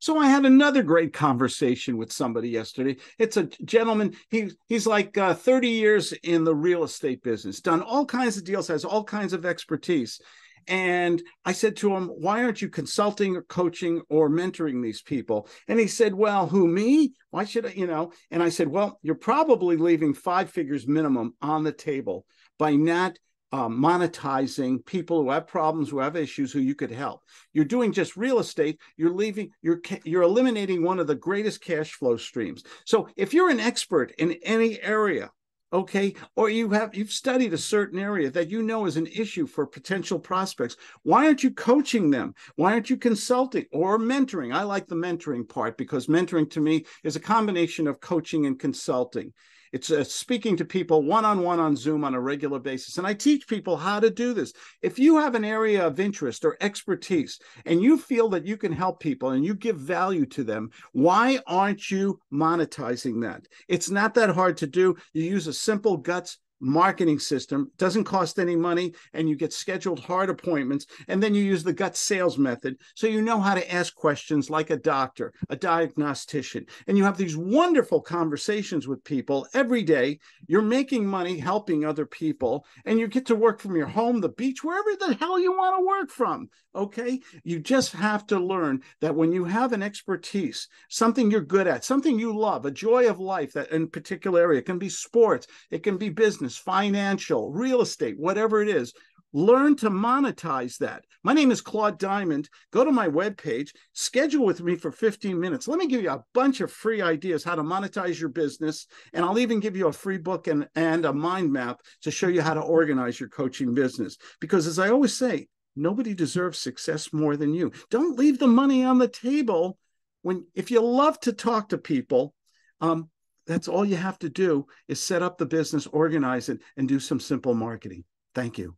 So I had another great conversation with somebody yesterday. It's a gentleman. He he's like uh, 30 years in the real estate business, done all kinds of deals, has all kinds of expertise. And I said to him, Why aren't you consulting or coaching or mentoring these people? And he said, Well, who, me? Why should I, you know? And I said, Well, you're probably leaving five figures minimum on the table by not uh, monetizing people who have problems, who have issues, who you could help. You're doing just real estate. You're leaving. You're you're eliminating one of the greatest cash flow streams. So if you're an expert in any area, okay or you have you've studied a certain area that you know is an issue for potential prospects why aren't you coaching them why aren't you consulting or mentoring i like the mentoring part because mentoring to me is a combination of coaching and consulting it's uh, speaking to people one on one on Zoom on a regular basis. And I teach people how to do this. If you have an area of interest or expertise and you feel that you can help people and you give value to them, why aren't you monetizing that? It's not that hard to do. You use a simple GUTS marketing system doesn't cost any money and you get scheduled hard appointments and then you use the GUTS sales method so you know how to ask questions like a doctor a diagnostician and you have these wonderful conversations with people every day. You're making money helping other people and you get to work from your home the beach wherever the hell you want to work from okay? You just have to learn that when you have an expertise something you're good at something you love a joy of life that in particular area it can be sports it can be business business, financial, real estate, whatever it is. Learn to monetize that. My name is Claude Diamond. Go to my webpage, schedule with me for 15 minutes. Let me give you a bunch of free ideas how to monetize your business. And I'll even give you a free book and, and a mind map to show you how to organize your coaching business. Because as I always say, nobody deserves success more than you. Don't leave the money on the table when if you love to talk to people, um, that's all you have to do is set up the business, organize it, and do some simple marketing. Thank you.